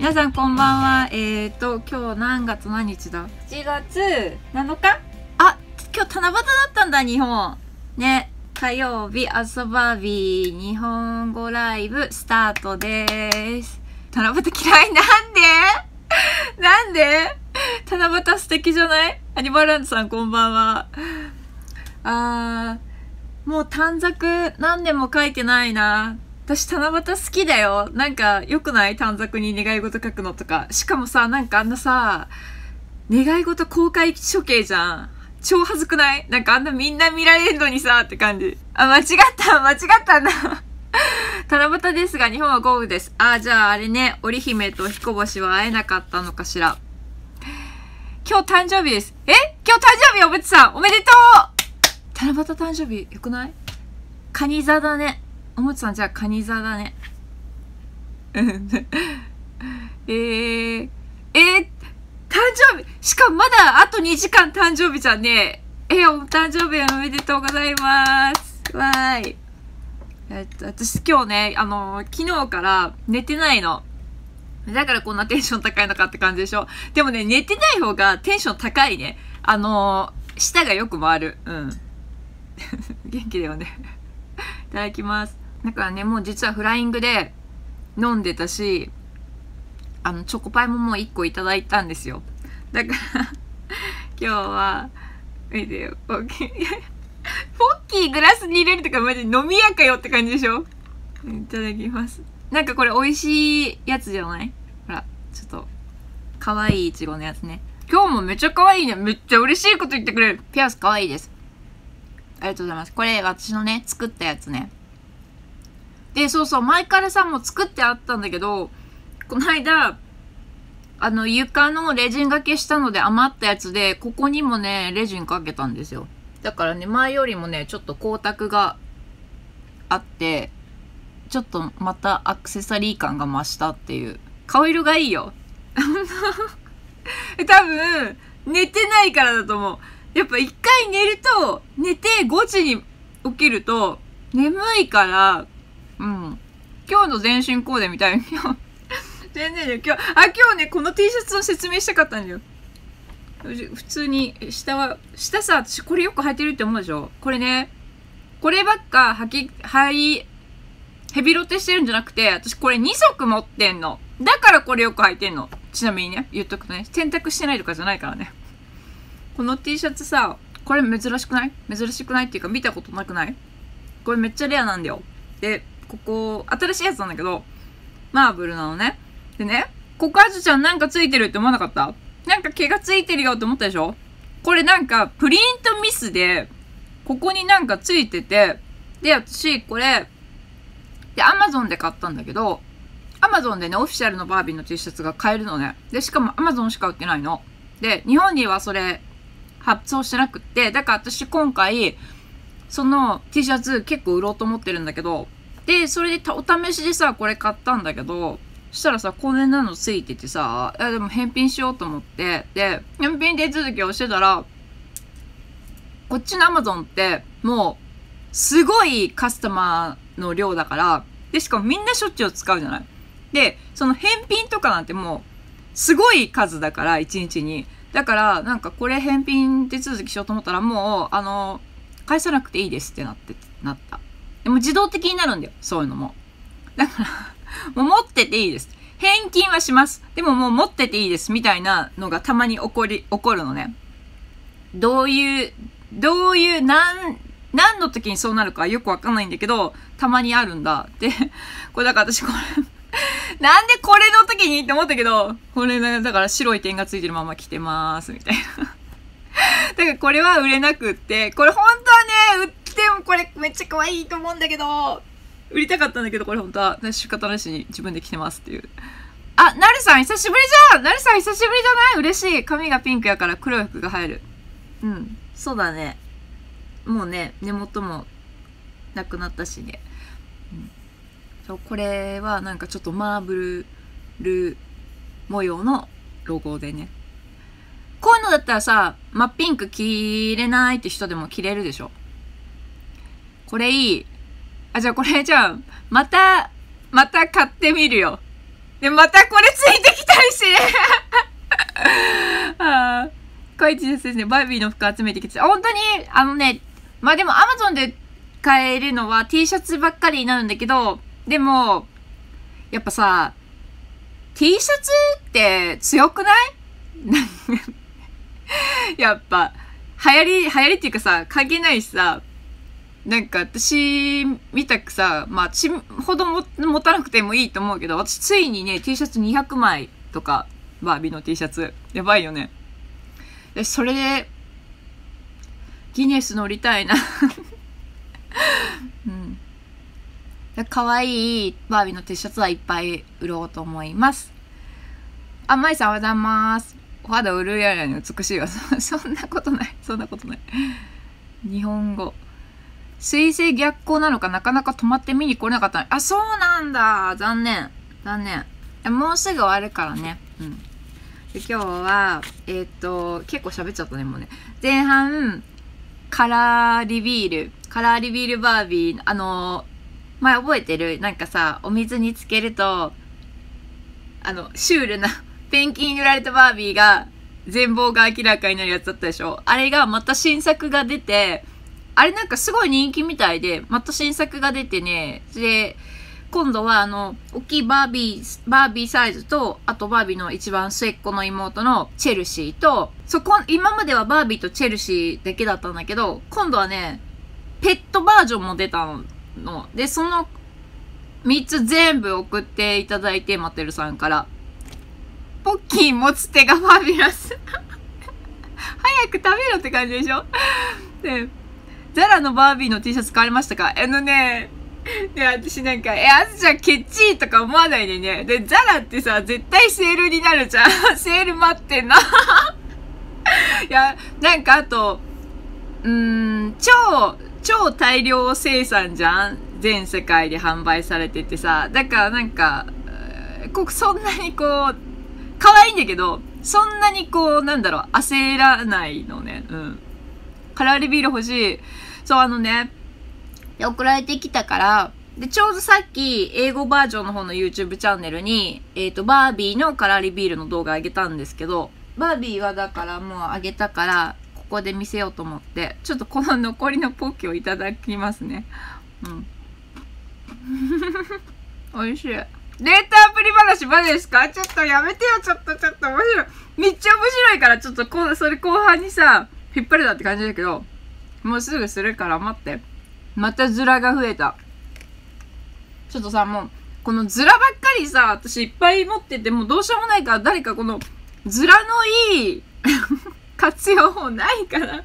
皆さんこんばんは。えーと、今日何月何日だ ?7 月7日？あ、今日七夕だったんだ、日本。ね。火曜日、遊ばび、日本語ライブ、スタートです。七夕嫌い？なんで？なんで？七夕素敵じゃない？アニマルランドさんこんばんは。あー、もう短冊何年も書いてないな。私、七夕好きだよ。なんか、良くない？短冊に願い事書くのとか。しかもさ、なんかあんなさ、願い事公開処刑じゃん。超恥ずくない？なんかあんなみんな見られんのにさ、って感じ。あ、間違った間違ったんだ 七夕ですが、日本は豪雨です。あ、じゃああれね、織姫と彦星は会えなかったのかしら。今日誕生日です。え？今日誕生日おぶつさんおめでとう七夕誕生日よくない？カニ座だね。おもちさんじゃあカニ座だね。う んえー、えー、誕生日しかもまだあと2時間誕生日じゃね。えー、お誕生日おめでとうございます。わーい。えっと、私今日ね、あの昨日から寝てないの。だからこんなテンション高いのかって感じでしょ。でもね、寝てない方がテンション高いね。あの舌がよく回る。うん。元気だよね。いただきます。だからね、もう実はフライングで飲んでたし、あの、チョコパイももう1個いただいたんですよ。だから、今日は、見てよ、ポッキー。ポッキーグラスに入れるとかマジ飲み屋かよって感じでしょ？いただきます。なんかこれ美味しいやつじゃない？ほら、ちょっと、可愛いいイチゴのやつね。今日もめっちゃ可愛いいね。めっちゃ嬉しいこと言ってくれる。ピアス可愛いです。ありがとうございます。これ私のね、作ったやつね。で、そうそう、前からさ、もう作ってあったんだけど、この間、あの、床のレジン掛けしたので余ったやつで、ここにもね、レジンかけたんですよ。だからね、前よりもね、ちょっと光沢があって、ちょっとまたアクセサリー感が増したっていう。顔色がいいよ。多分、寝てないからだと思う。やっぱ一回寝ると、寝て5時に起きると、眠いから、うん。今日の全身コーデみたい、全然ね、今日、あ、今日ね、この T シャツの説明したかったんだよ。普通に、下は、下さ、私これよく履いてるって思うでしょ？これね、こればっか履き、履い、ヘビロテしてるんじゃなくて、私これ2足持ってんの。だからこれよく履いてんの。ちなみにね、言っとくとね、洗濯してないとかじゃないからね。この T シャツさ、これ珍しくない？珍しくないっていうか見たことなくない？これめっちゃレアなんだよ。で、ここ、新しいやつなんだけど、マーブルなのね。でね、ここあずちゃんなんかついてるって思わなかった？なんか毛がついてるよって思ったでしょ？これなんかプリントミスで、ここになんかついてて、で、私これ、で、アマゾンで買ったんだけど、アマゾンでね、オフィシャルのバービーの T シャツが買えるのね。で、しかもアマゾンしか売ってないの。で、日本にはそれ、発送してなくって、だから私今回、その T シャツ結構売ろうと思ってるんだけど、で、それでお試しでさ、これ買ったんだけど、そしたらさ、こんなのついててさ、いでも返品しようと思って、で、返品手続きをしてたら、こっちの Amazon って、もう、すごいカスタマーの量だから、で、しかもみんなしょっちゅう使うじゃない？で、その返品とかなんてもう、すごい数だから、1日に。だから、なんかこれ返品手続きしようと思ったら、もう、あの、返さなくていいですってなって、なった。でも自動的になるんだよ、そういうのも。だから、もう持ってていいです。返金はします。でももう持ってていいです、みたいなのがたまに起こり、起こるのね。どういう、どういう、なん、何の時にそうなるかよくわかんないんだけど、たまにあるんだ。で、これだから私これ、なんでこれの時にって思ったけど、これだだから白い点がついてるまま着てまーす、みたいな。だからこれは売れなくって、これ本当はね、売ってもこれめっちゃ可愛いと思うんだけど、売りたかったんだけど、これ本当は仕方なしに自分で着てますっていう。あ、なるさん久しぶりじゃんなるさん久しぶりじゃない？嬉しい。髪がピンクやから黒い服が入る。うん。そうだね。もうね、根元もなくなったしね。うん、そう、これはなんかちょっとマーブル模様のロゴでね。こういうのだったらさ、真っピンク着れないって人でも着れるでしょ？これいい。あ、じゃあこれじゃあ、また、また買ってみるよ。で、またこれついてきたりして。ああ、こいつですね、バービーの服集めてきて、本当に、あのね、まあでもアマゾンで買えるのは T シャツばっかりになるんだけど、でも、やっぱさ、T シャツって強くない？やっぱ、流行り、流行りっていうかさ、関係ないしさ、なんか私、見たくさ、まあ、ちほども持たなくてもいいと思うけど、私ついにね、T シャツ200枚とか、バービーの T シャツ。やばいよね。で、それで、ギネス乗りたいな うん。可愛いバービーの T シャツはいっぱい売ろうと思います。あ、まいさんおはようございます。お肌潤いやらに美しいわ。そんなことない。そんなことない。日本語。水星逆行なのかなかなか止まって見に来れなかったあ、そうなんだ残念。残念。もうすぐ終わるからね。うん。で今日は、えー、っと、結構喋っちゃったね、もうね。前半、カラーリビール。カラーリビールバービー、あの前覚えてる？なんかさ、お水につけると、あの、シュールなペンキに塗られたバービーが、全貌が明らかになるやつだったでしょ？あれがまた新作が出て、あれなんかすごい人気みたいで、また新作が出てね、で、今度はあの、大きいバービー、バービーサイズと、あとバービーの一番末っ子の妹のチェルシーと、そこ、今まではバービーとチェルシーだけだったんだけど、今度はね、ペットバージョンも出たの。で、その3つ全部送っていただいて、マテルさんから。ポッキー持つ手がファビュラス。早く食べろって感じでしょ？で、ザラのバービーの T シャツ買われましたか？あのね、で、私なんか、え、あずちゃんケチーとか思わないでね。で、ザラってさ、絶対セールになるじゃん。セール待ってんな。いや、なんかあと、うーん、超、超大量生産じゃん？全世界で販売されててさ。だからなんか、こそんなにこう、可愛いんだけど、そんなにこう、なんだろう、焦らないのね。うん。カラーリビール欲しい。そう、あのね、で、送られてきたから、で、ちょうどさっき、英語バージョンの方の YouTube チャンネルに、えっ、ー、と、バービーのカラーリビールの動画あげたんですけど、バービーはだからもうあげたから、ここで見せようと思って、ちょっとこの残りのポッキをいただきますね。うん。美味しい。データアプリ話までですか？ちょっとやめてよ、ちょっと、ちょっと面白い。めっちゃ面白いから、ちょっとこ、それ後半にさ、引っ張るなって感じだけど、もうすぐするから待って。またズラが増えた。ちょっとさ、もう、このズラばっかりさ、私いっぱい持ってて、もうどうしようもないから、誰かこの、ズラのいい 活用法ないかな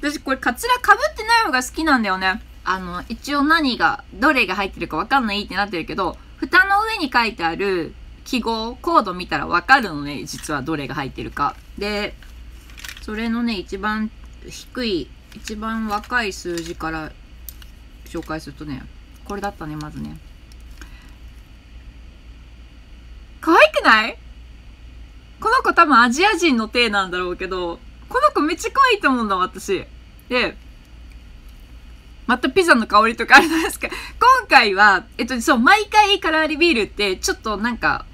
私これカツラ被ってない方が好きなんだよね。あの、一応何が、どれが入ってるかわかんないってなってるけど、蓋の上に書いてある記号、コード見たらわかるのね、実はどれが入ってるか。で、それのね、一番低い、一番若い数字から紹介するとね、これだったね、まずね。可愛くない？この子多分アジア人の体なんだろうけど、この子めっちゃ可愛いと思うんだ、私。で、またピザの香りとかあるじゃないですか。今回は、えっと、そう、毎回カラーリビールって、ちょっとなんか、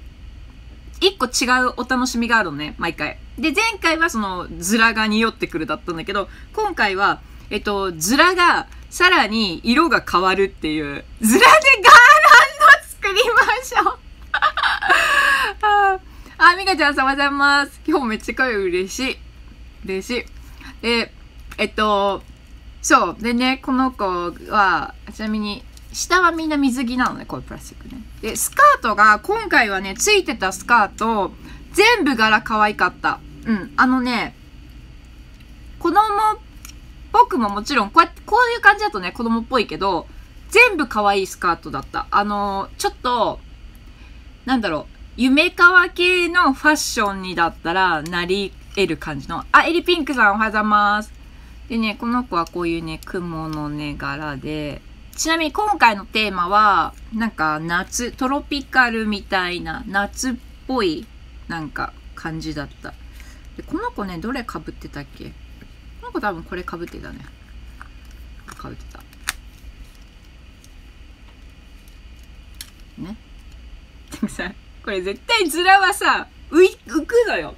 一個違うお楽しみがあるのね、毎回。で、前回はその、ズラが匂ってくるだったんだけど、今回は、えっと、ズラがさらに色が変わるっていう。ズラでガーランド作りましょう あ。あ、ミカちゃん、さまざます。今日めっちゃかい嬉しい。嬉しい。で、えっと、そう。でね、この子は、ちなみに、下はみんな水着なのね、こういうプラスチックね。で、スカートが、今回はね、ついてたスカート、全部柄可愛かった。うん。あのね、子供僕ももちろん、こうやって、こういう感じだとね、子供っぽいけど、全部可愛いスカートだった。あのちょっと、なんだろう、夢川系のファッションにだったらなり得る感じの。あ、エリピンクさんおはようございます。でね、この子はこういうね、雲のね、柄で、ちなみに今回のテーマは、なんか夏、トロピカルみたいな、夏っぽい、なんか感じだった。で、この子ね、どれ被ってたっけ？この子多分これかぶってたねかぶってたね？さこれ絶対ズラはさ、浮、浮くのよ。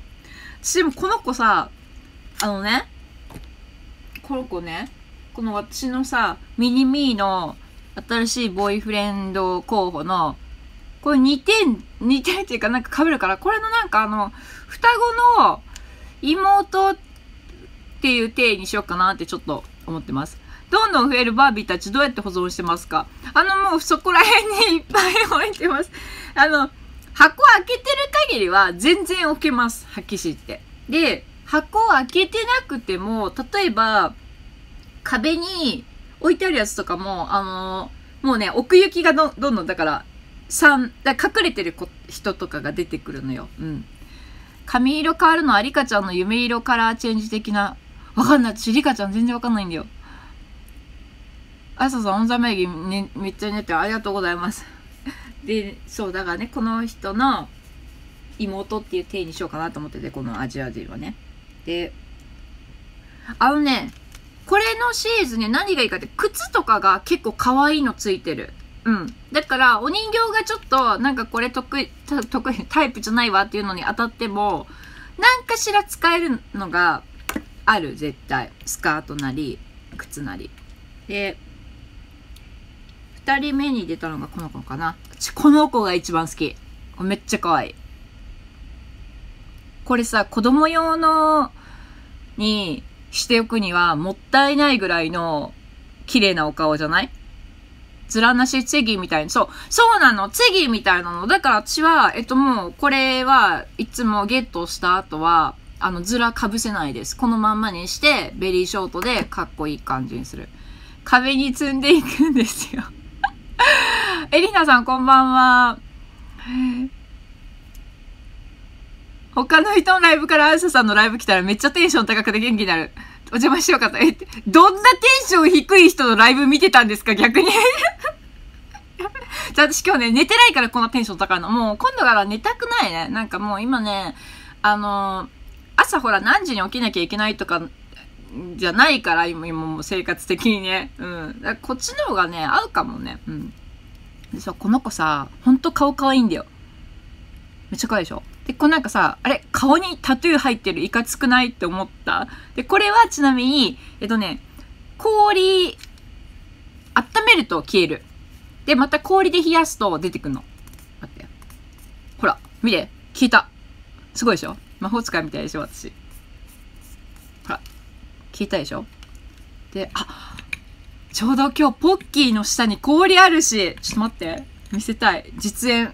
私もこの子さ、あのね、この子ね、この私のさ、ミニミーの新しいボーイフレンド候補の、これ似てん、似てるっていうかなんか被るから、これのなんかあの、双子の妹っていう体にしようかなってちょっと思ってます。どんどん増えるバービーたちどうやって保存してますか？あのもうそこら辺にいっぱい置いてます。あの、箱開けてる限りは全然置けます。はっきり言って。で、箱開けてなくても、例えば、壁に置いてあるやつとかも、あのもうね、奥行きがどんどん、だから、3、だ隠れてる人とかが出てくるのよ。うん。髪色変わるのはリカちゃんの夢色カラーチェンジ的な。わかんない。私、リカちゃん全然わかんないんだよ。あささん、オンザ名義、ね、めっちゃ寝てありがとうございます。で、そう、だからね、この人の妹っていう体にしようかなと思ってて、このアジア人はね。で、あのね、これのシリーズね、何がいいかって、靴とかが結構可愛いのついてる。うん。だから、お人形がちょっと、なんかこれ得意、得意、タイプじゃないわっていうのに当たっても、何かしら使えるのがある、絶対。スカートなり、靴なり。で、二人目に出たのがこの子かな。この子が一番好き。めっちゃ可愛い。これさ、子供用のにしておくにはもったいないぐらいの綺麗なお顔じゃない？ずらなしツェギーみたいに、そう、そうなの、ツェギーみたいなの。だから私は、えっともう、これはいつもゲットした後は、あの、ずらかぶせないです。このまんまにして、ベリーショートでかっこいい感じにする。壁に積んでいくんですよ。エリナさんこんばんは。他の人のライブからアーサさんのライブ来たらめっちゃテンション高くて元気になる。お邪魔しようかと。え、どんなテンション低い人のライブ見てたんですか？逆にじゃあ私今日ね、寝てないからこんなテンション高いの。もう今度から寝たくないね。なんかもう今ね、あの、朝ほら何時に起きなきゃいけないとか、じゃないから、今、今もう生活的にね。うん。こっちの方がね、合うかもね。うん。でさ、この子さ、ほんと顔可愛いんだよ。めっちゃ可愛いでしょ？で、こうなんかさ、あれ、顔にタトゥー入ってるいかつくないって思った？で、これはちなみに、えっとね、氷、温めると消える。で、また氷で冷やすと出てくるの。待って。ほら、見て。消えた。すごいでしょ？魔法使いみたいでしょ私。ほら。消えたでしょ？で、あ、ちょうど今日ポッキーの下に氷あるし、ちょっと待って。見せたい。実演。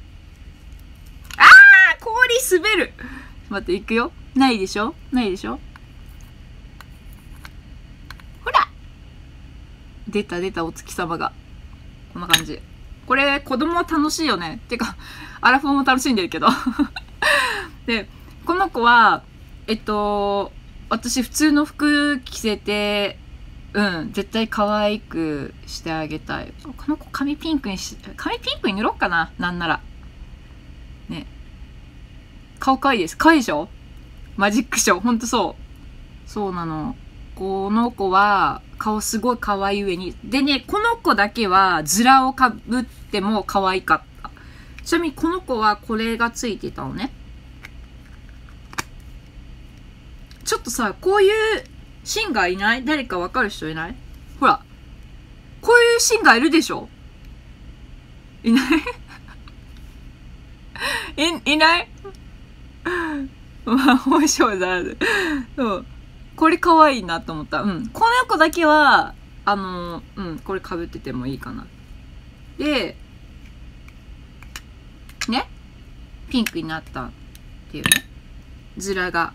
滑る待って、いくよ。ないでしょ？ないでしょ？ほら出た出たお月様が。こんな感じ。これ、子供は楽しいよね。てか、アラフォーも楽しんでるけど。で、この子は、えっと、私普通の服着せて、うん、絶対可愛くしてあげたい。この子髪ピンクにし、髪ピンクに塗ろうかななんなら。ね。顔かわいいです。かわいいでしょマジックショー？ほんとそう。そうなの。この子は、顔すごい可愛い上に。でね、この子だけは、ズラをかぶっても可愛かった。ちなみにこの子はこれがついてたのね。ちょっとさ、こういうシンガーいない？誰かわかる人いない？ほら。こういうシンガーいるでしょ？いない？い、いない？魔法少女そう。これ可愛いなと思った。うん。この子だけは、あの、うん、これ被っててもいいかな。で、ね？ピンクになったっていうね。ズラが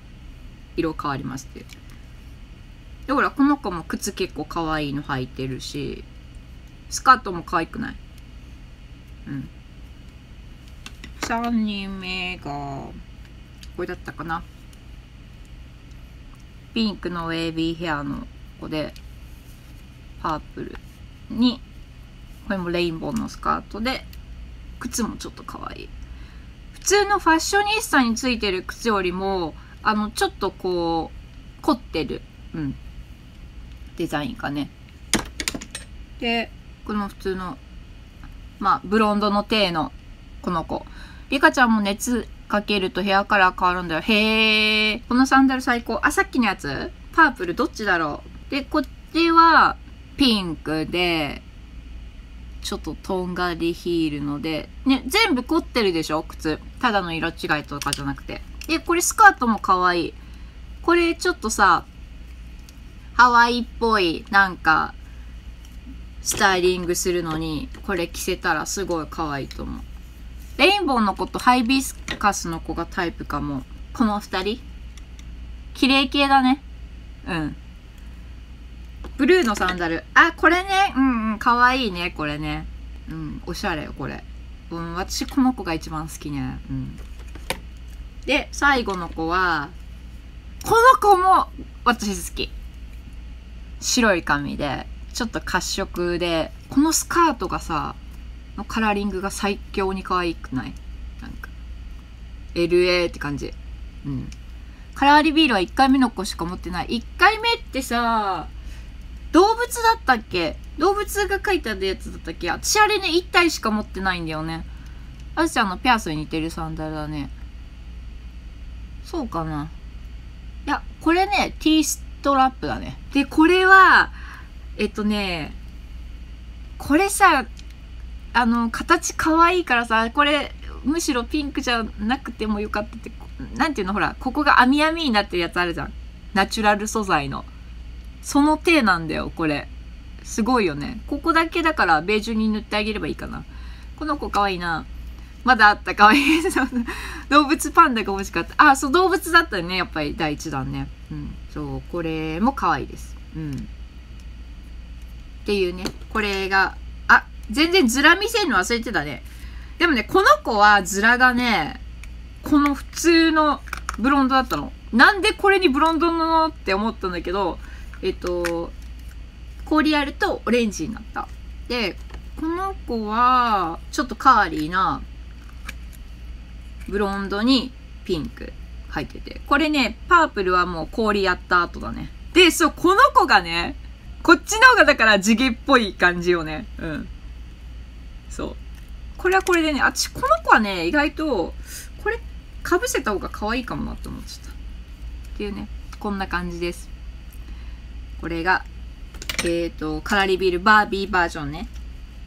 色変わりまして。で、ほら、この子も靴結構可愛いの履いてるし、スカートも可愛くないうん。3人目が、これだったかな。ピンクのウェービーヘアの子でパープルにこれもレインボーのスカートで靴もちょっと可愛い。普通のファッショニスタについてる靴よりもあのちょっとこう凝ってるうんデザインかね。でこの普通のまあブロンドの体のこの子。リカちゃんも熱かけるとヘアカラー変わるんだよ。へー。このサンダル最高。あ、さっきのやつ？パープルどっちだろう？で、こっちはピンクで、ちょっととんがりヒールので、ね、全部凝ってるでしょ？靴。ただの色違いとかじゃなくて。で、これスカートも可愛い。これちょっとさ、ハワイっぽい、なんか、スタイリングするのに、これ着せたらすごい可愛いと思う。レインボーの子とハイビスカスの子がタイプかも。この二人綺麗系だね。うん。ブルーのサンダル。あ、これね。うんうん。かわいいね、これね。うん。おしゃれよ、これ。うん。私、この子が一番好きね。うん。で、最後の子は、この子も私好き。白い髪で、ちょっと褐色で、このスカートがさ、のカラーリングが最強に可愛くない？なんか、LA って感じ。うん。カラーリビールは1回目の子しか持ってない。1回目ってさ、動物だったっけ？動物が書いてあるやつだったっけ？私あれね、1体しか持ってないんだよね。あずちゃんのピアスに似てるサンダルだね。そうかな。いや、これね、T ストラップだね。で、これは、えっとね、これさ、あの、形可愛いからさ、これ、むしろピンクじゃなくてもよかったって、なんていうのほら、ここが網網になってるやつあるじゃん。ナチュラル素材の。その手なんだよ、これ。すごいよね。ここだけだからベージュに塗ってあげればいいかな。この子可愛いな。まだあった、可愛い。動物パンダが欲しかった。あ、そう、動物だったね。やっぱり第一弾ね。うん。そう、これも可愛いです。うん。っていうね。これが、全然ズラ見せるの忘れてたね。でもね、この子はズラがね、この普通のブロンドだったの。なんでこれにブロンドなのって思ったんだけど、えっと、氷やるとオレンジになった。で、この子は、ちょっとカーリーな、ブロンドにピンク入ってて。これね、パープルはもう氷やった後だね。で、そう、この子がね、こっちの方がだから地毛っぽい感じよね。うん。そう。これはこれでね、あち、この子はね、意外と、これ、被せた方が可愛いかもなって思っちゃった。っていうね、こんな感じです。これが、えっ、ー、と、カラリビルバービーバージョンね。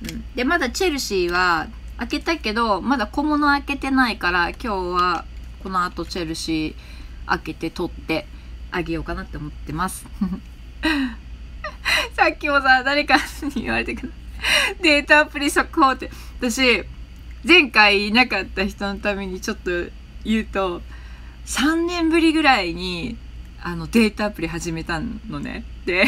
うん。で、まだチェルシーは開けたけど、まだ小物開けてないから、今日はこの後チェルシー開けて取ってあげようかなって思ってます。さっきもさ、誰かに言われてくる。データアプリ速報って。私、前回いなかった人のためにちょっと言うと、3年ぶりぐらいに、あの、データアプリ始めたのね。で、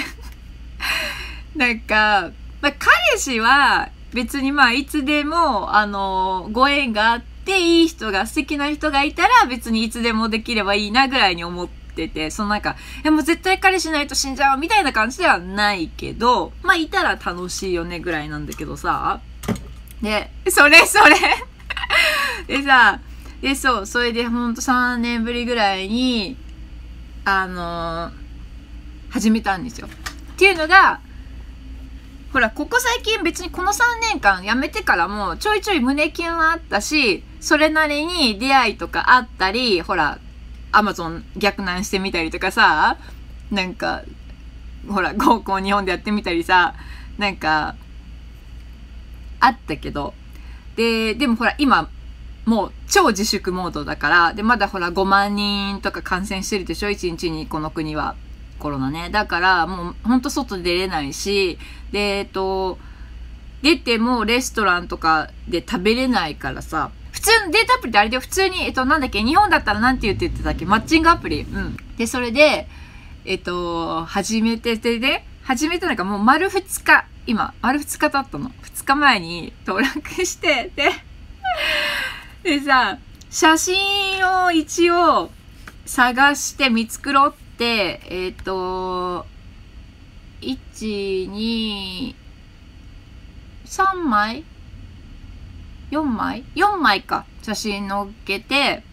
なんか、まあ、彼氏は別にまあ、いつでも、あの、ご縁があって、いい人が、素敵な人がいたら別にいつでもできればいいなぐらいに思ってて、そのなんか、いやもう絶対彼氏ないと死んじゃうみたいな感じではないけど、まあ、いたら楽しいよねぐらいなんだけどさ。で、それそれ でさ、で、そう、それでほんと3年ぶりぐらいに、あのー、始めたんですよ。っていうのが、ほら、ここ最近別にこの3年間辞めてからもちょいちょい胸キュンはあったし、それなりに出会いとかあったり、ほら、アマゾン逆難してみたりとかさ、なんか、ほら、合コン日本でやってみたりさ、なんか、あったけど、で、でもほら、今、もう超自粛モードだから、で、まだほら5万人とか感染してるでしょ ?1 日にこの国は。コロナね。だから、もうほんと外出れないし、で、えっと、出てもレストランとかで食べれないからさ、通のデータアプリってあれで普通に、えっと、なんだっけ、日本だったらなんて言って言ってたっけ？マッチングアプリ。うん。で、それで、えっと、始めててで、始めたのがもう丸2日、今、丸2日経ったの。2日前に登録して、で、でさ、写真を一応探して見繕って、えっ、ー、と、1、2、3枚 ?4 枚 ?4 枚か。写真載っけて、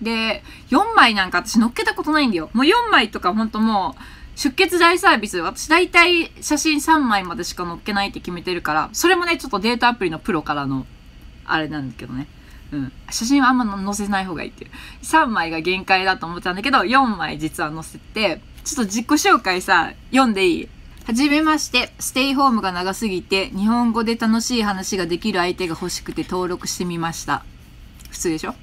で、4枚なんか私載っけたことないんだよ。もう4枚とかほんともう、出血大サービス。私大体写真3枚までしか載っけないって決めてるから、それもね、ちょっとデータアプリのプロからの、あれなんだけどね。うん。写真はあんま載せない方がいいっていう。3枚が限界だと思ったんだけど、4枚実は載せて、ちょっと自己紹介さ、読んでいい？はじめまして、ステイホームが長すぎて、日本語で楽しい話ができる相手が欲しくて登録してみました。普通でしょ？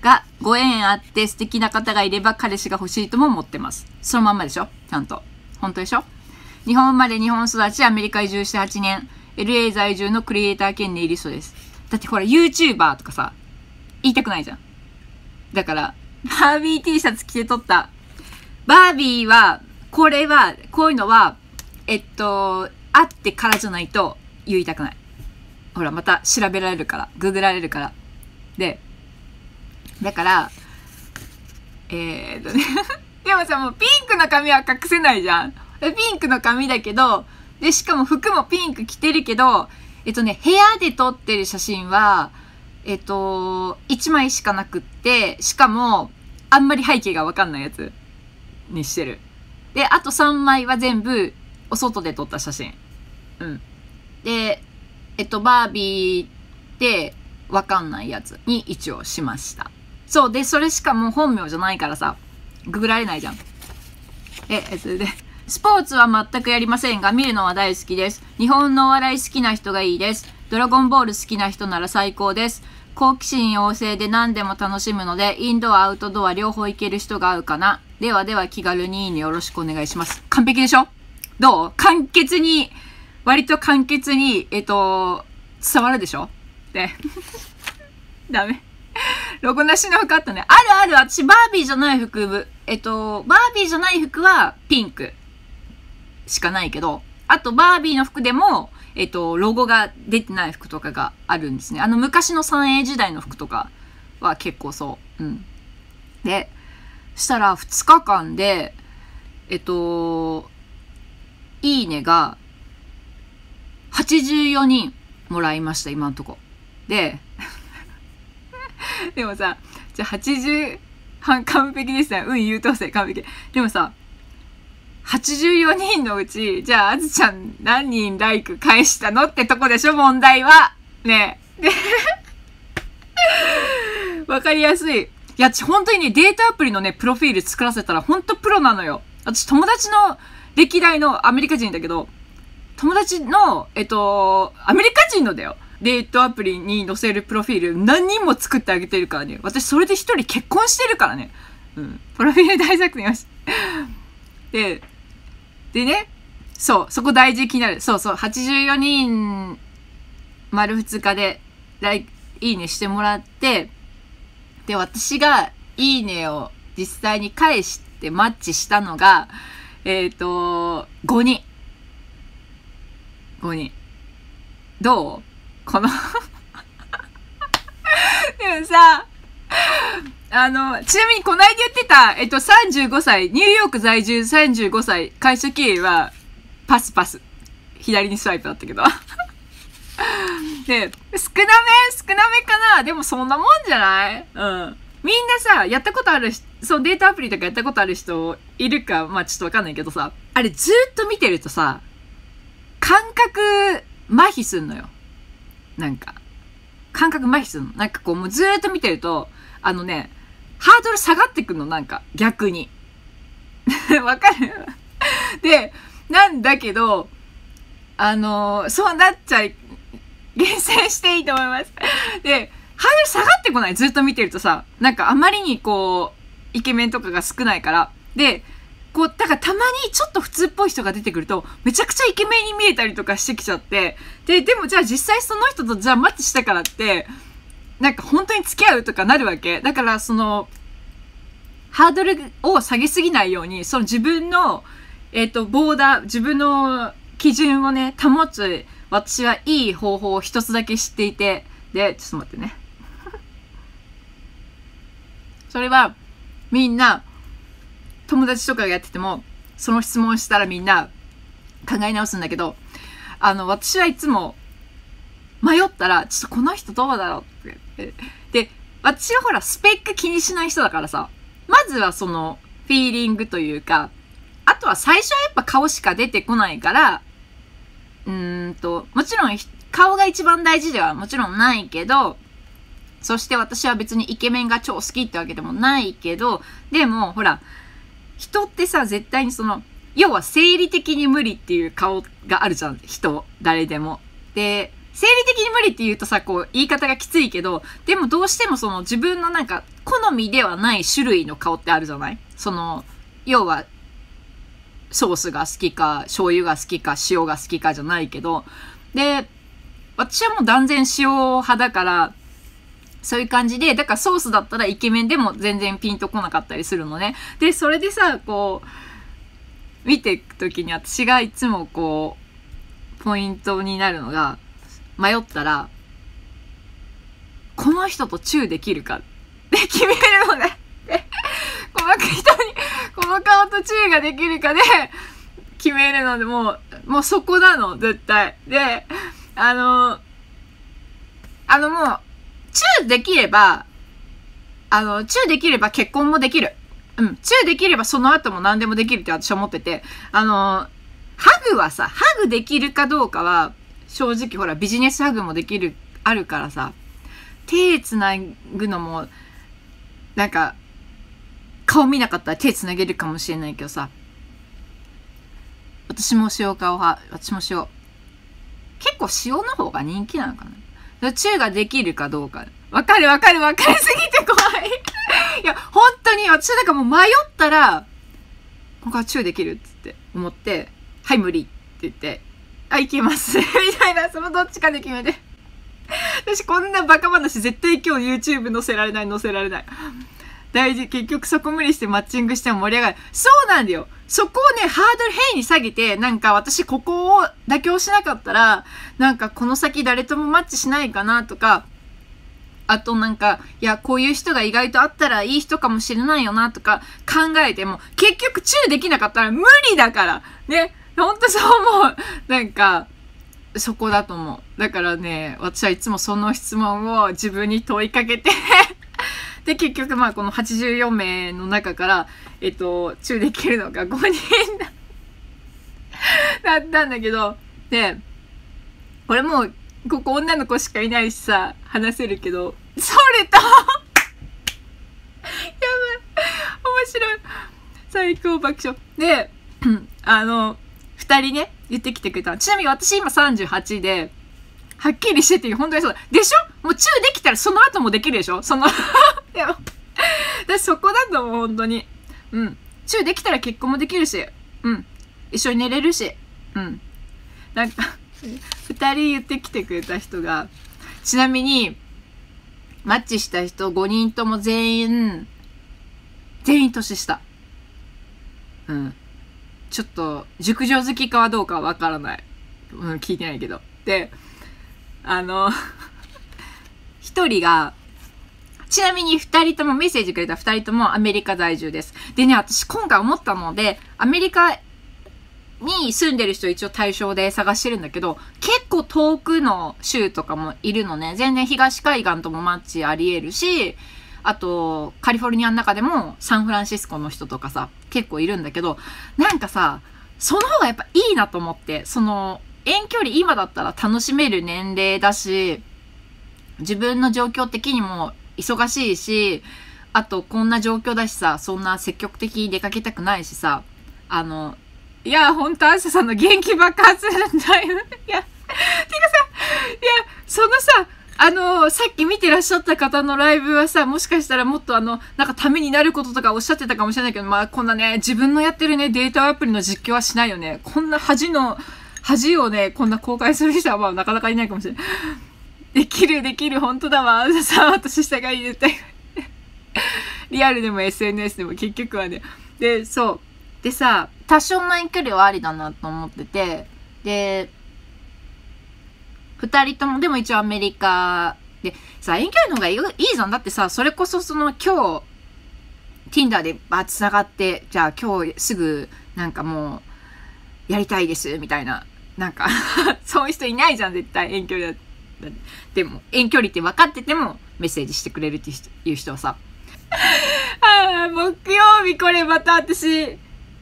が、ご縁あって素敵な方がいれば彼氏が欲しいとも思ってます。そのまんまでしょ？ちゃんと。本当でしょ？日本生まれ日本育ちアメリカ移住して8年 LA 在住のクリエイター兼ネイリストです。だってほら YouTuber とかさ言いたくないじゃん。だからバービー T シャツ着て撮った。バービーはこれはこういうのはえっと会ってからじゃないと言いたくない。ほらまた調べられるからググられるから。でだからえー、っとねでもさもうピンクの髪は隠せないじゃん。ピンクの髪だけど、で、しかも服もピンク着てるけど、えっとね、部屋で撮ってる写真は、えっと、1枚しかなくって、しかも、あんまり背景がわかんないやつにしてる。で、あと3枚は全部、お外で撮った写真。うん。で、えっと、バービーで、わかんないやつに一応しました。そう。で、それしかもう本名じゃないからさ、ググられないじゃん。え、え、それで、スポーツは全くやりませんが、見るのは大好きです。日本のお笑い好きな人がいいです。ドラゴンボール好きな人なら最高です。好奇心旺盛で何でも楽しむので、インドア、アウトドア両方行ける人が合うかな。ではでは気軽にいいねよろしくお願いします。完璧でしょ？どう？簡潔に、割と簡潔に、えっと、伝わるでしょ？で、ダメ。ロゴなしの服あったね。あるある、私バービーじゃない服、えっと、バービーじゃない服はピンク。しかないけど、あとバービーの服でも、えっと、ロゴが出てない服とかがあるんですね。あの昔の 3A 時代の服とかは結構そう。うん。で、したら2日間で、えっと、いいねが84人もらいました、今のとこ。で、でもさ、じゃあ80、半完璧でした。うん、優等生完璧。でもさ、84人のうち、じゃあ、あずちゃん何人ライク返したのってとこでしょ、問題は。ねえ。わかりやすい。いや、ち本当にね、データアプリのね、プロフィール作らせたら本当プロなのよ。私友達の歴代のアメリカ人だけど、友達の、えっと、アメリカ人のだよ。デートアプリに載せるプロフィール何人も作ってあげてるからね。私それで一人結婚してるからね。うん。プロフィール大作戦よし。で、でね、そう、そこ大事気になる。そうそう、84人、丸2日で、いいねしてもらって、で、私が、いいねを実際に返してマッチしたのが、えっ、と、5人。5人。どう？この でもさ、あの、ちなみにこの間言ってた、えっと、35歳、ニューヨーク在住35歳、会社経営は、パスパス。左にスワイプだったけど。で、少なめ少なめかな？でもそんなもんじゃない？うん。みんなさ、やったことあるし、そう、データアプリとかやったことある人いるか、まあちょっとわかんないけどさ、あれずっと見てるとさ、感覚、麻痺すんのよ。なんか。感覚麻痺するの。なんかこう、もうずっと見てると、あのね、ハードル下がってくんの、なんか、逆に。わかる？で、なんだけど、あのーそうなっちゃい、厳選していいと思います。で、ハードル下がってこない？ずっと見てるとさ、なんかあまりにこう、イケメンとかが少ないから。で、こう、だからたまにちょっと普通っぽい人が出てくると、めちゃくちゃイケメンに見えたりとかしてきちゃって、で、でもじゃあ実際その人とじゃあマッチしたからって、なんか本当に付き合うとかなるわけ。だからその、ハードルを下げすぎないように、その自分の、えっ、と、ボーダー、自分の基準をね、保つ、私はいい方法を一つだけ知っていて、で、ちょっと待ってね。それは、みんな、友達とかがやってても、その質問したらみんな考え直すんだけど、あの、私はいつも迷ったら、ちょっとこの人どうだろうって言って。で、私はほら、スペック気にしない人だからさ、まずはその、フィーリングというか、あとは最初はやっぱ顔しか出てこないから、うーんと、もちろん顔が一番大事ではもちろんないけど、そして私は別にイケメンが超好きってわけでもないけど、でも、ほら、人ってさ、絶対にその、要は生理的に無理っていう顔があるじゃん、人、誰でも。で、生理的に無理って言うとさ、こう、言い方がきついけど、でもどうしてもその自分のなんか、好みではない種類の顔ってあるじゃない？その、要は、ソースが好きか、醤油が好きか、塩が好きかじゃないけど、で、私はもう断然塩派だから、そういう感じで、だからソースだったらイケメンでも全然ピンとこなかったりするのね。で、それでさ、こう、見ていくときに私がいつもこう、ポイントになるのが、迷ったら、この人とチューできるかって決めるのね。この人に、この顔とチューができるかで決めるので、もう、もうそこなの、絶対。で、あの、あのもう、チューできれば、あの、チューできれば結婚もできる。うん。チューできればその後も何でもできるって私は思ってて、あの、ハグはさ、ハグできるかどうかは、正直ほら、ビジネスハグもできる、あるからさ、手つなぐのも、なんか、顔見なかったら手つなげるかもしれないけどさ、私も塩顔派、私も塩。結構塩の方が人気なのかなチューができるかどうか。わかるわかるわかりすぎて怖い いや、本当に私なんかもう迷ったら、ここはチューできるっつって思って、はい、無理って言って、あ、いけます みたいな、そのどっちかで決めて。私こんなバカ話絶対今日 YouTube 載せられない載せられない。大事。結局そこ無理してマッチングしても盛り上がる。そうなんだよ。そこをね、ハードル変に下げて、なんか私ここを妥協しなかったら、なんかこの先誰ともマッチしないかなとか、あとなんか、いや、こういう人が意外とあったらいい人かもしれないよなとか考えても、結局チューできなかったら無理だからね。ほんとそう思う。なんか、そこだと思う。だからね、私はいつもその質問を自分に問いかけてで、結局まあこの84名の中から、えっと、チューできるのが5人だったんだけど、で、これもう、ここ女の子しかいないしさ、話せるけど、それたやばい。面白い。最高爆笑。で、あの、二人ね、言ってきてくれた。ちなみに私今38で、はっきりしてて、本当にそうだ。でしょ？もうチューできたらその後もできるでしょ？その いや、私そこだと思う、本当に。うん。チューできたら結婚もできるし、うん。一緒に寝れるし、うん。なんか 二人言ってきてくれた人が、ちなみに、マッチした人5人とも全員、全員年下。うん。ちょっと、熟女好きかはどうかはわからない。うん、聞いてないけど。で、あの一人が、ちなみに二人ともメッセージくれた二人ともアメリカ在住です。でね、私今回思ったので、アメリカに住んでる人一応対象で探してるんだけど、結構遠くの州とかもいるのね。全然東海岸ともマッチあり得るし、あと、カリフォルニアの中でもサンフランシスコの人とかさ、結構いるんだけど、なんかさ、その方がやっぱいいなと思って、その、遠距離今だったら楽しめる年齢だし、自分の状況的にも忙しいし、あとこんな状況だしさ、そんな積極的に出かけたくないしさ、あの、いや、ほんと、アシャさんの元気爆発するんだよ。いや、てかさ、いや、そのさ、あの、さっき見てらっしゃった方のライブはさ、もしかしたらもっとあの、なんかためになることとかおっしゃってたかもしれないけど、まあこんなね、自分のやってるね、データアプリの実況はしないよね。こんな恥の、恥をね、こんな公開する人はまあなかなかいないかもしれない。できる、できる、本当だわ。さあ、私下がいい絶対。リアルでも SNS でも結局はね。で、そう。でさ、多少の遠距離はありだなと思ってて、で、二人とも、でも一応アメリカで、さ、遠距離の方がいいじゃん。だってさ、それこそその今日、Tinder でバー繋がって、じゃあ今日すぐなんかもう、やりたいです、みたいな。なんか そういう人いないじゃん、絶対遠距離だ。でも、遠距離って分かっててもメッセージしてくれるっていう人はさ。ああ、木曜日これまた私、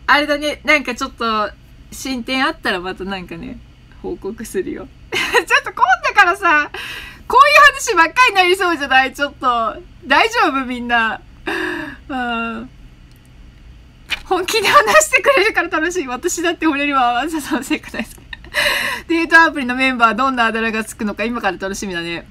あれだね、なんかちょっと進展あったらまたなんかね、報告するよ。ちょっと今度からさ、こういう話ばっかりになりそうじゃない？ちょっと。大丈夫みんな？うん。本気で話してくれるから楽しい。私だって俺にはわざわざせか大好き。デートアプリのメンバーどんなあだ名がつくのか今から楽しみだね。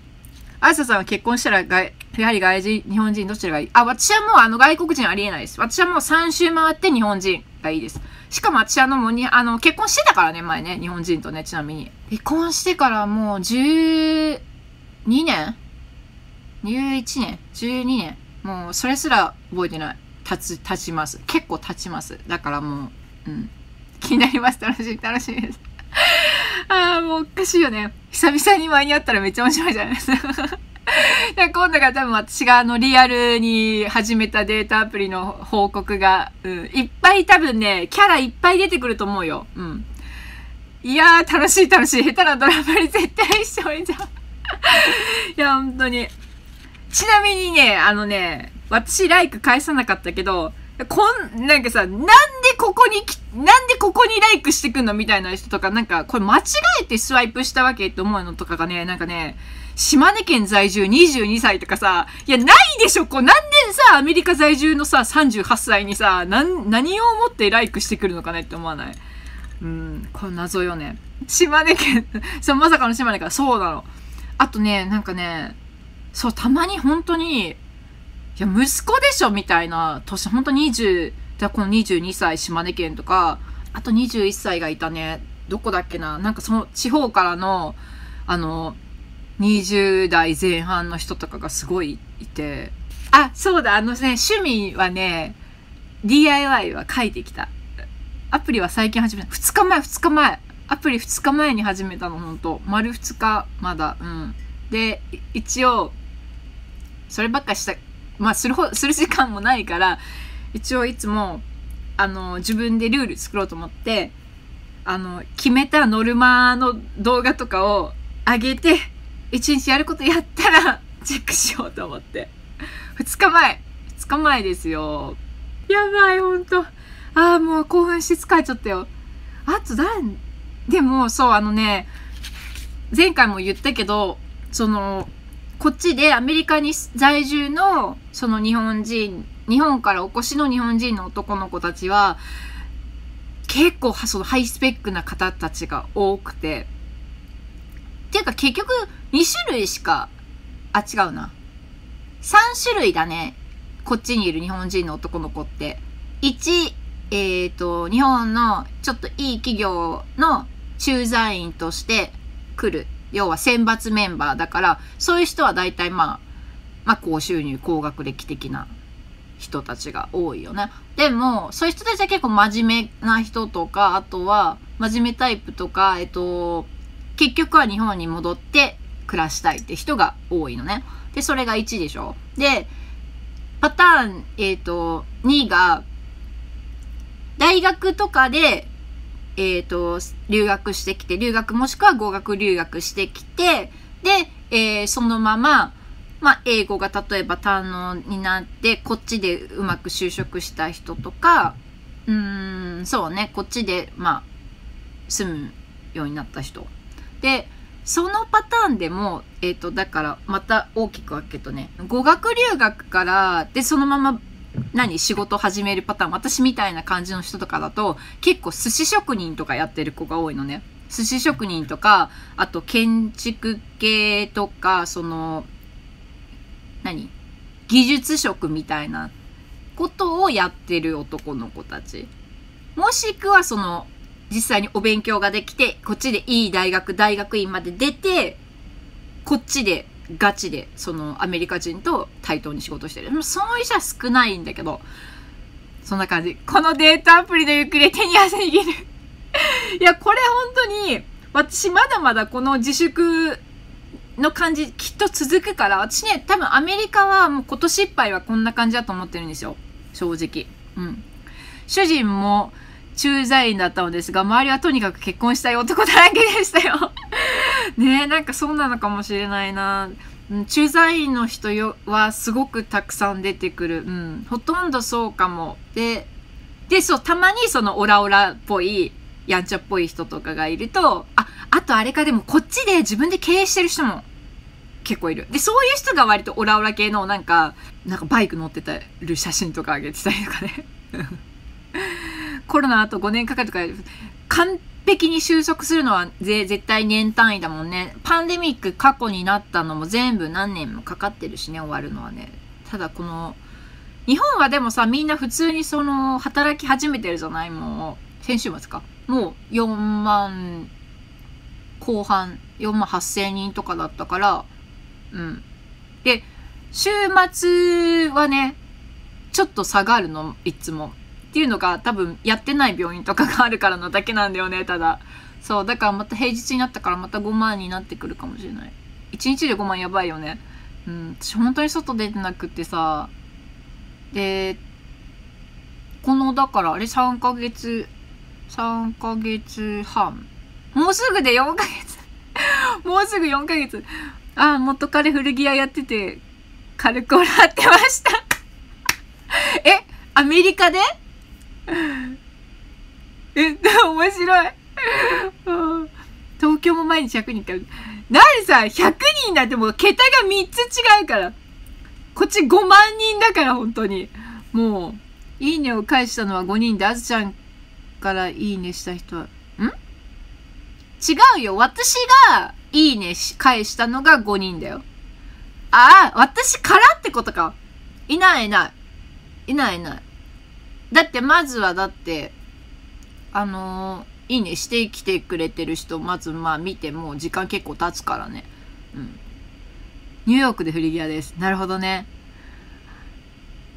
あいささんは結婚したらがやはり外人、日本人どちらがいい？あ、私はもうあの外国人ありえないです。私はもう3周回って日本人がいいです。しかも私あのもうに、あの、結婚してたからね、前ね、日本人とね、ちなみに。離婚してからもう12年 ?11 年 ?12 年？もうそれすら覚えてない。経つ、経ちます。結構経ちます。だからもう、うん。気になります。楽しい、楽しいです。ああ、もうおかしいよね。久々に前に会ったらめっちゃ面白いじゃない ですか。今度が多分私があのリアルに始めたデータアプリの報告が、うん、いっぱい多分ね、キャラいっぱい出てくると思うよ。うん。いやー、楽しい楽しい。下手なドラマに絶対一緒にじゃん。いや、本当に。ちなみにね、あのね、私ライク返さなかったけど、こん、なんかさ、なんでここにき、なんでここにライクしてくんのみたいな人とか、なんか、これ間違えてスワイプしたわけって思うのとかがね、なんかね、島根県在住22歳とかさ、いや、ないでしょこう、なんでさ、アメリカ在住のさ、38歳にさ、なん、何を思ってライクしてくるのかねって思わない？うん、これ謎よね。島根県、そう、まさかの島根から、そうなの。あとね、なんかね、そう、たまに本当に、いや、息子でしょみたいな年、本当20、だこの22歳島根県とか、あと21歳がいたね。どこだっけななんかその地方からの、あの、20代前半の人とかがすごいいて。あ、そうだ、あのね、趣味はね、DIY は書いてきた。アプリは最近始めた。2日前、2日前。アプリ2日前に始めたの、ほんと。丸2日、まだ。うん。で、一応、そればっかした、まあ、するほ、する時間もないから、一応いつも、あの、自分でルール作ろうと思って、あの、決めたノルマの動画とかを上げて、一日やることやったら、チェックしようと思って。二日前二日前ですよ。やばい、ほんと。ああ、もう興奮して疲れちゃったよ。あと誰、でも、そう、あのね、前回も言ったけど、その、こっちでアメリカに在住の、その日本人、日本からお越しの日本人の男の子たちは、結構そのハイスペックな方たちが多くて、っていうか結局2種類しか、あ、違うな。3種類だね。こっちにいる日本人の男の子って。1、えっ、ー、と、日本のちょっといい企業の駐在員として来る。要は選抜メンバーだから、そういう人は大体まあ、まあ高収入、高学歴的な人たちが多いよね。でも、そういう人たちは結構真面目な人とか、あとは真面目タイプとか、えっと、結局は日本に戻って暮らしたいって人が多いのね。で、それが1でしょ。で、パターン、えっ、と、2が、大学とかで、えっ、ー、と、留学してきて、留学もしくは語学留学してきて、で、えー、そのまま、まあ、英語が例えば堪能になって、こっちでうまく就職した人とか、うーん、そうね、こっちで、まあ、住むようになった人。で、そのパターンでも、えっ、ー、と、だからまた大きく分けるとね、語学留学から、で、そのまま、何仕事始めるパターン。私みたいな感じの人とかだと、結構寿司職人とかやってる子が多いのね。寿司職人とか、あと建築系とか、その、何技術職みたいなことをやってる男の子たち。もしくはその、実際にお勉強ができて、こっちでいい大学、大学院まで出て、こっちでガチで、そのアメリカ人と対等に仕事してる。そういう人は少ないんだけど、そんな感じ。このデータアプリのゆっくり手に汗握る いや、これ本当に、私まだまだこの自粛の感じきっと続くから、私ね、多分アメリカはもう今年いっぱいはこんな感じだと思ってるんですよ。正直。うん。主人も、駐在員だったのですが、周りはとにかく結婚したい男だらけでしたよ ねえ、なんかそうなのかもしれないな。駐在員の人よはすごくたくさん出てくる。うん。ほとんどそうかも。で、で、そう、たまにそのオラオラっぽい、やんちゃっぽい人とかがいると、あ、あとあれかでもこっちで自分で経営してる人も結構いる。で、そういう人が割とオラオラ系のなんか、なんかバイク乗ってたる写真とか上げてたりとかね。コロナあと5年かかるとか、璧に収束するのは絶対年単位だもんね。パンデミック過去になったのも全部何年もかかってるしね、終わるのはね。ただこの、日本はでもさ、みんな普通にその、働き始めてるじゃない？もう、先週末か。もう4万後半、4万8千人とかだったから、うん。で、週末はね、ちょっと下がるの、いつも。っていうのが多分やってない病院とかがあるからのだけなんだよね、ただ。そう、だからまた平日になったからまた5万になってくるかもしれない。1日で5万やばいよね。うん、私本当に外出てなくてさ、で、この、だから、あれ3ヶ月、3ヶ月半。もうすぐで4ヶ月。もうすぐ4ヶ月。あ、元彼古着屋やってて、軽く笑ってました え、アメリカで？え、面白い。東京も毎日100人か。何さ、100人だってもう桁が3つ違うから。こっち5万人だから、本当に。もう、いいねを返したのは5人で、あずちゃんからいいねした人は、ん？違うよ。私がいいね返したのが5人だよ。ああ、私からってことか。いないいない。いないいない。だってまずはだって、あのー、いいねしてきてくれてる人、まずまあ見てもう時間結構経つからね。うん。ニューヨークでフリギアです。なるほどね。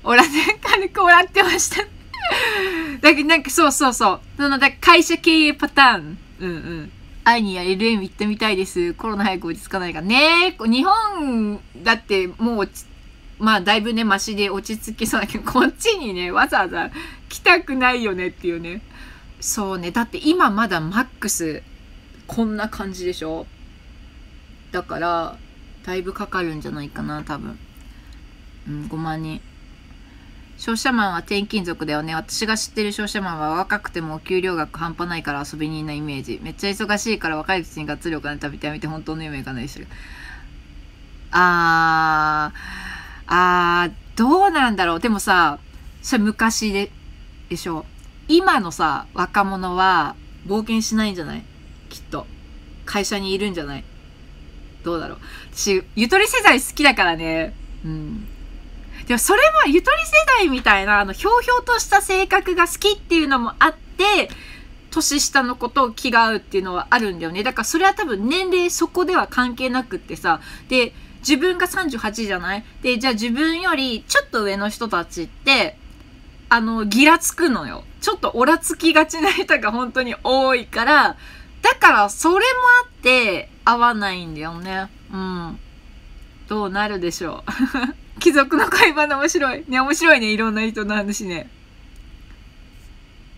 おらね、軽く笑ってました だけどなんかそうそうそう。そのだ会社経営パターン。うんうん。会いにや LM 行ってみたいです。コロナ早く落ち着かないからね。日本だってもう落ち着まあだいぶね、マシで落ち着きそうだけど、こっちにね、わざわざ来たくないよねっていうね。そうね。だって今まだマックス、こんな感じでしょ？だから、だいぶかかるんじゃないかな、多分。うん、5万人。商社マンは転勤族だよね。私が知ってる商社マンは若くてもお給料額半端ないから遊びにいなイメージ。めっちゃ忙しいから若いうちにがっつりお金食べてやめて本当の夢がないし。あー、あー、どうなんだろう。でもさ、それ昔で、でしょ？今のさ、若者は冒険しないんじゃない？きっと。会社にいるんじゃない？どうだろう。私、ゆとり世代好きだからね。うん。でもそれもゆとり世代みたいな、あの、ひょうひょうとした性格が好きっていうのもあって、年下のことを気が合うっていうのはあるんだよね。だからそれは多分年齢そこでは関係なくってさ、で、自分が38じゃない？で、じゃあ自分よりちょっと上の人たちって、あの、ギラつくのよ。ちょっとオラつきがちな人が本当に多いから、だからそれもあって合わないんだよね。うん。どうなるでしょう？貴族の会話の面白い。ね、面白いね。いろんな人の話ね。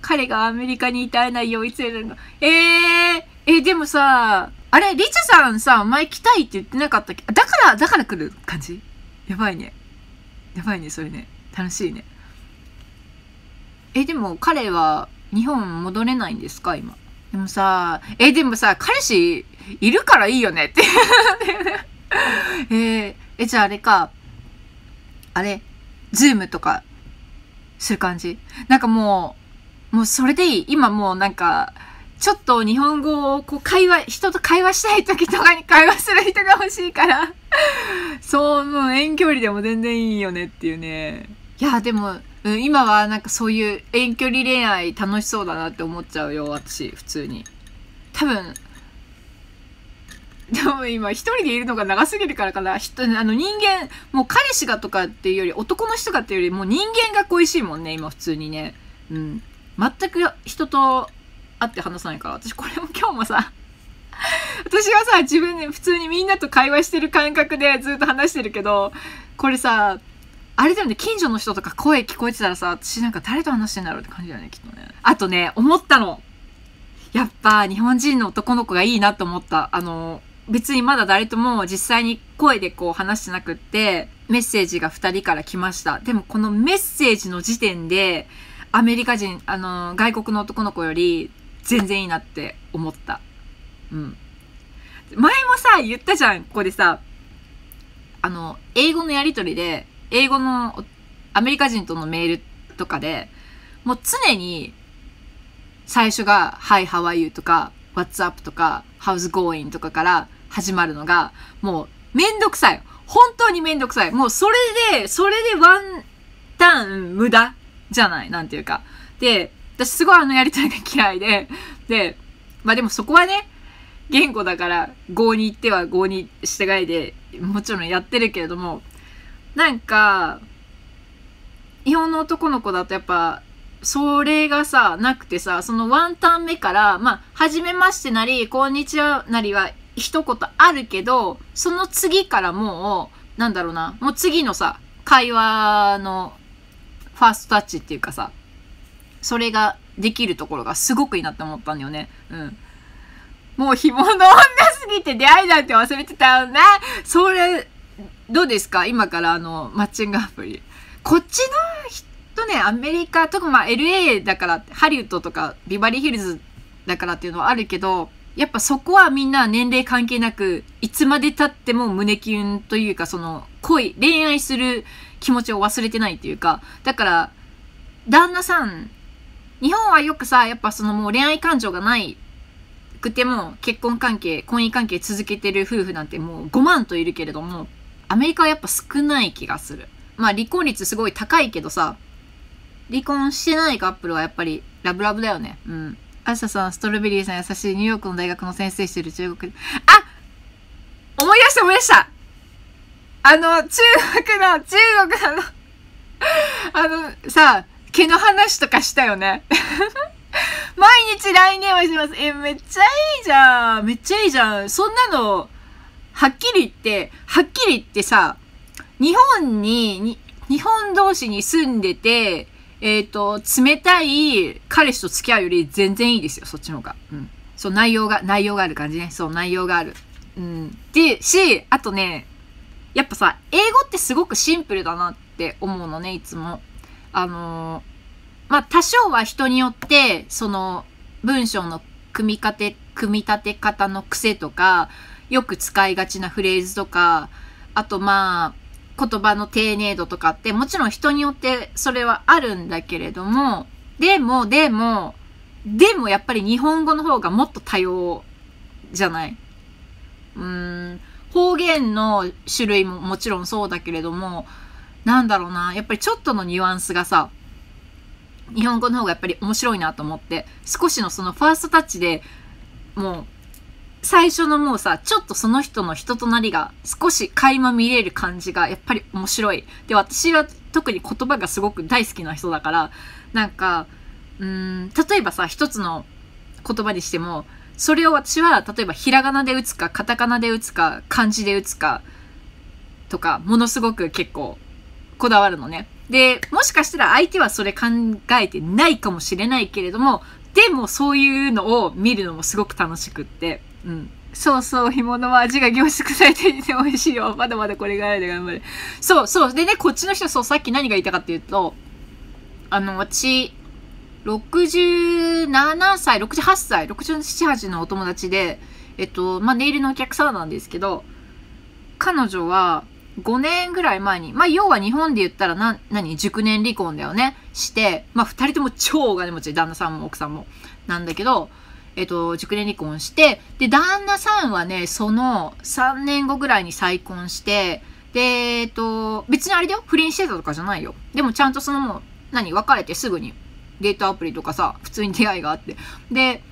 彼がアメリカにいたいないよ、いつやるの。えー、え、でもさ、あれ、リチさんさ、前来たいって言ってなかったっけ？だから、だから来る感じ？やばいね。やばいね、それね。楽しいね。え、でも彼は日本戻れないんですか？今。でもさ、え、でもさ、彼氏いるからいいよね？って。えー、え、じゃああれか、あれ、ズームとか、する感じ？なんかもう、もうそれでいい。今もうなんか、ちょっと日本語をこう会話、人と会話したい時とかに会話する人が欲しいからそう、もう遠距離でも全然いいよねっていうね。いや、でも、うん、今はなんかそういう遠距離恋愛楽しそうだなって思っちゃうよ、私、普通に。多分、でも今一人でいるのが長すぎるからかな。人、あの人間、もう彼氏がとかっていうより、男の人がっていうより、もう人間が恋しいもんね、今普通にね。うん。全く人と会って話さないから。私これも今日もさ、私はさ、自分で普通にみんなと会話してる感覚でずっと話してるけど、これさ、あれだよね、近所の人とか声聞こえてたらさ、私なんか誰と話してんだろうって感じだよね、きっとね。あとね、思ったの。やっぱ日本人の男の子がいいなと思った。あの、別にまだ誰とも実際に声でこう話してなくって、メッセージが2人から来ました。でもこのメッセージの時点で、アメリカ人、あの、外国の男の子より全然いいなって思った。うん。前もさ、言ったじゃん、ここでさ。あの、英語のやりとりで、英語のアメリカ人とのメールとかで、もう常に最初が Hi, how are you? とか What's up? とか How's going? とかから始まるのが、もうめんどくさい。本当にめんどくさい。もうそれで、それでワンターン無駄じゃない？なんていうか。で、私すごいあのやりとりが嫌いで、で、まあでもそこはね、言語だから、合に行っては合に従いで、もちろんやってるけれども、なんか、日本の男の子だとやっぱ、それがさ、なくてさ、そのワンタン目から、まあ、はじめましてなり、こんにちはなりは一言あるけど、その次からもう、なんだろうな、もう次のさ、会話のファーストタッチっていうかさ、それができるところがすごくいいなって思ったんだよね。うん。もう紐の女すぎて出会いなんて忘れてたよね。それ、どうですか？今からあの、マッチングアプリ。こっちの人ね、アメリカ、特にまあ LA だから、ハリウッドとかビバリーヒルズだからっていうのはあるけど、やっぱそこはみんな年齢関係なく、いつまで経っても胸キュンというか、その恋、恋愛する気持ちを忘れてないっていうか、だから、旦那さん、日本はよくさ、やっぱそのもう恋愛感情がないくても結婚関係、婚姻関係続けてる夫婦なんてもう5万といるけれども、アメリカはやっぱ少ない気がする。まあ離婚率すごい高いけどさ、離婚してないカップルはやっぱりラブラブだよね。うん。アシャさん、ストロベリーさん優しいニューヨークの大学の先生してる中国あ思い出した思い出したあの、中国の、中国のあの、さ、毛の話とかしたよね。毎日来年はします。え、めっちゃいいじゃん。めっちゃいいじゃん。そんなの、はっきり言って、はっきり言ってさ、日本に、に日本同士に住んでて、えっ、ー、と、冷たい彼氏と付き合うより全然いいですよ、そっちの方が。うん。そう、内容が、内容がある感じね。そう、内容がある。うん。で、し、あとね、やっぱさ、英語ってすごくシンプルだなって思うのね、いつも。あのーまあ、多少は人によって、その、文章の組み立て、組み立て方の癖とか、よく使いがちなフレーズとか、あとまあ、言葉の丁寧度とかって、もちろん人によってそれはあるんだけれども、でも、でも、でもやっぱり日本語の方がもっと多様じゃない？うーん、方言の種類ももちろんそうだけれども、なんだろうな、やっぱりちょっとのニュアンスがさ、日本語の方がやっぱり面白いなと思って、少しのそのファーストタッチでもう、最初のもうさ、ちょっとその人の人となりが少し垣間見れる感じがやっぱり面白い。で、私は特に言葉がすごく大好きな人だから、なんか、うん、例えばさ、一つの言葉にしても、それを私は、例えばひらがなで打つか、カタカナで打つか、漢字で打つか、とか、ものすごく結構こだわるのね。で、もしかしたら相手はそれ考えてないかもしれないけれども、でもそういうのを見るのもすごく楽しくって、うん。そうそう、干物は味が凝縮されていて美味しいよ。まだまだこれぐらいで頑張る。そうそう。でね、こっちの人、そう、さっき何が言いたかっていうと、あの、私、67歳、68歳、67、8のお友達で、えっと、まあ、ネイルのお客さんなんですけど、彼女は、5年ぐらい前に、まあ、要は日本で言ったらな、何？熟年離婚だよね。して、まあ、二人とも超お金持ち、旦那さんも奥さんも。なんだけど、えっと、熟年離婚して、で、旦那さんはね、その3年後ぐらいに再婚して、で、えっと、別にあれだよ。不倫してたとかじゃないよ。でもちゃんとそのもう、何？別れてすぐにデートアプリとかさ、普通に出会いがあって。で、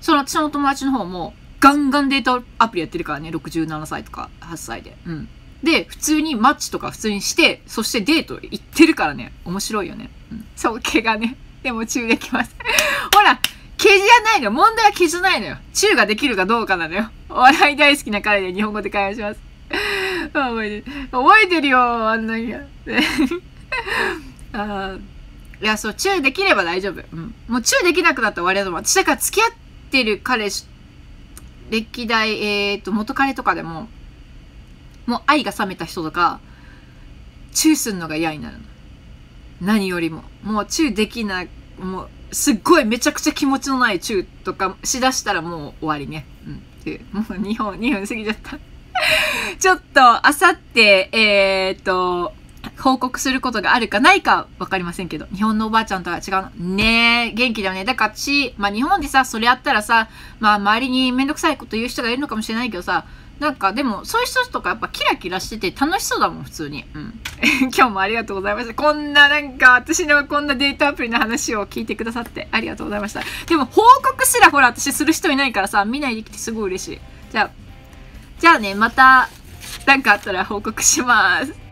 その私の友達の方も、ガンガンデートアプリやってるからね、67歳とか8歳で。うん。で、普通にマッチとか普通にして、そしてデート行ってるからね、面白いよね。うん、そう、毛がね。でもチューできます。ほら、毛じゃないのよ。問題は毛じゃないのよ。チューができるかどうかなのよ。お笑い大好きな彼で日本語で会話します。覚えてる。覚えてるよ、あんなに。あいや、そう、チューできれば大丈夫。うん。もうチューできなくなったら終わりだと思う。私だから付き合ってる彼、歴代、えっ、ー、と、元彼とかでも、もう愛が冷めた人とか、チューすんのが嫌になるの。何よりも。もうチューできない、もう、すっごいめちゃくちゃ気持ちのないチューとかしだしたらもう終わりね。うん。で、もう2本、2分過ぎちゃった。ちょっと、あさって、えーっと、報告することがあるかないかわかりませんけど、日本のおばあちゃんとは違うの。ねえ、元気だよね。だから私、まあ日本でさ、それやったらさ、まあ周りにめんどくさいこと言う人がいるのかもしれないけどさ、なんかでも、そういう人とかやっぱキラキラしてて楽しそうだもん、普通に。うん。今日もありがとうございました。こんななんか、私のこんなデートアプリの話を聞いてくださってありがとうございました。でも報告すらほら私する人いないからさ、見ないできてすごい嬉しい。じゃあ、じゃあね、また、何かあったら報告します。